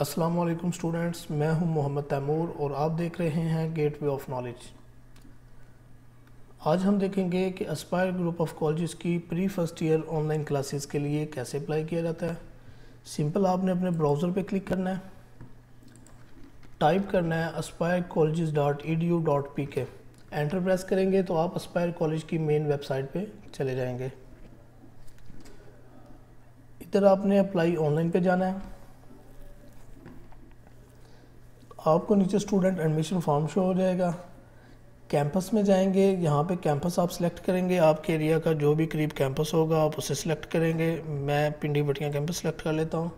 अस्सलाम वालेकुम स्टूडेंट्स मैं हूँ मोहम्मद तैमूर और आप देख रहे हैं गेटवे ऑफ़ नॉलेज आज हम देखेंगे कि अस्पायर ग्रुप ऑफ़ कॉलेजेस की pre first year online classes के लिए कैसे अप्लाई किया जाता है। सिंपल आपने अपने ब्राउज़र पे क्लिक करना है। टाइप करना है Aspire college dot E D U dot P K enter press करेंगे तो आप अस्पायर कॉलेज की मेन वेबसाइट पे चले जाएँगे। इधर आपने अप्लाई ऑनलाइन पे जाना है। आपको नीचे स्टूडेंट एडमिशन फॉर्म शो हो जाएगा। कैंपस में जाएँगे, यहाँ पे कैंपस आप सिलेक्ट करेंगे, आपके एरिया का जो भी करीब कैंपस होगा, आप उसे सिलेक्ट करेंगे। मैं पिंडी भटिया कैंपस सिलेक्ट कर लेता हूँ।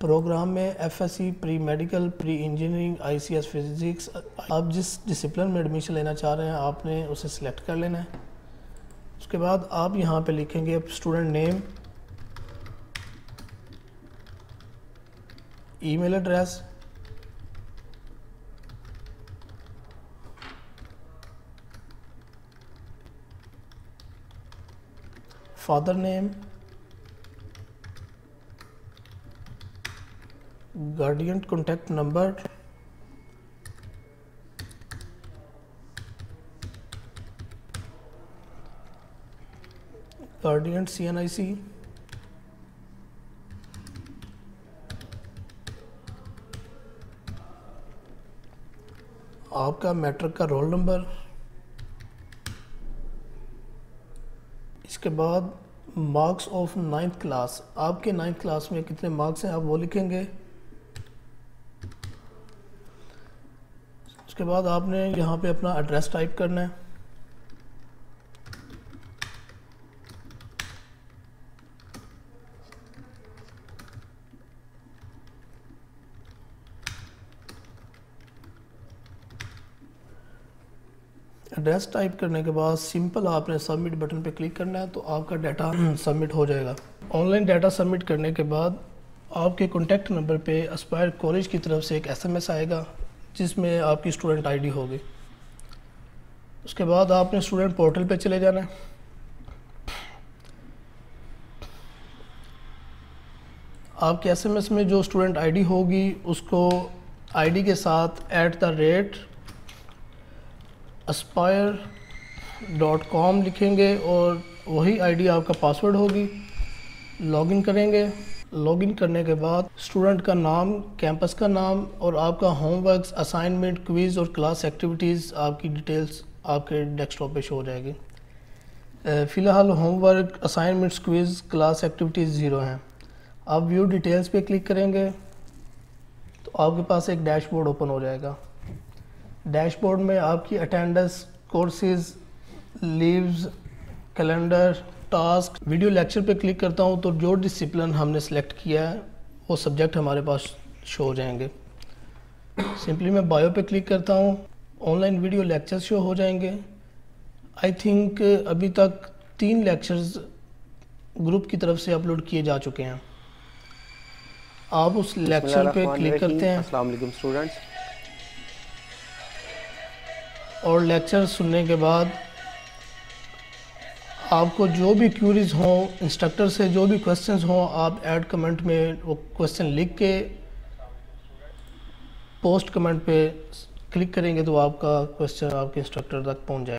प्रोग्राम में FSC pre medical pre engineering ICS physics आप जिस डिसिप्लिन में एडमिशन लेना चाह रहे हैं, आपने उसे सिलेक्ट कर लेना है। उसके बाद आप यहाँ पे लिखेंगे student name email address father name guardian contact number guardian C आपका मैट्रिक का रोल नंबर इसके बाद मार्क्स ऑफ़ नाइन्थ क्लास आपके नाइन्थ क्लास में कितने मार्क्स हैं आप वो लिखेंगे? उसके बाद आपने यहाँ पे अपना एड्रेस टाइप करना है। एड्रेस टाइप करने के बाद सिंपल आपने सबमिट बटन पे क्लिक करना है तो आपका डाटा सबमिट हो जाएगा। ऑनलाइन डाटा सबमिट करने के बाद आपके कॉन्टैक्ट नंबर पे अस्पायर कॉलेज की तरफ़ से एक एसएमएस आएगा, जिसमें आपकी स्टूडेंट आईडी होगी। उसके बाद आपने स्टूडेंट पोर्टल पे चले जाना है। आपके एसएमएस में जो स्टूडेंट आईडी होगी, उसको आईडी के साथ at the rate Aspire dot com लिखेंगे और वही आईडी आपका पासवर्ड होगी। लॉगिन करेंगे। लॉगिन करने के बाद स्टूडेंट का नाम कैंपस का नाम और आपका होमवर्क असाइनमेंट क्विज़ और क्लास एक्टिविटीज़ आपकी डिटेल्स आपके डेस्कटॉप पे शो हो जाएगी। फ़िलहाल homework assignments quiz class activities zero हैं। आप व्यू डिटेल्स पे क्लिक करेंगे तो आपके पास एक डैशबोर्ड ओपन हो जाएगा। डैशबोर्ड में आपकी attendance courses leaves calendar task video lecture पे क्लिक करता हूँ तो जो डिसिप्लिन हमने सेलेक्ट किया है वो सब्जेक्ट हमारे पास शो हो जाएँगे। सिंपली मैं बायो पे क्लिक करता हूँ ऑनलाइन वीडियो लेक्चर शो हो जाएँगे। आई थिंक अभी तक तीन लेक्चर्स ग्रुप की तरफ़ से अपलोड किए जा चुके हैं। आप उस लेक्चर पे क्लिक करते हैं। अस्सलाम वालेकुम स्टूडेंट्स। और लेक्चर सुनने के बाद आपको जो भी क्यूरीज हों इंस्ट्रक्टर से जो भी क्वेश्चंस हों, आप ऐड कमेंट में वो क्वेश्चन लिख के पोस्ट कमेंट पे क्लिक करेंगे तो आपका क्वेश्चन आपके इंस्ट्रक्टर तक पहुँच जाएगा।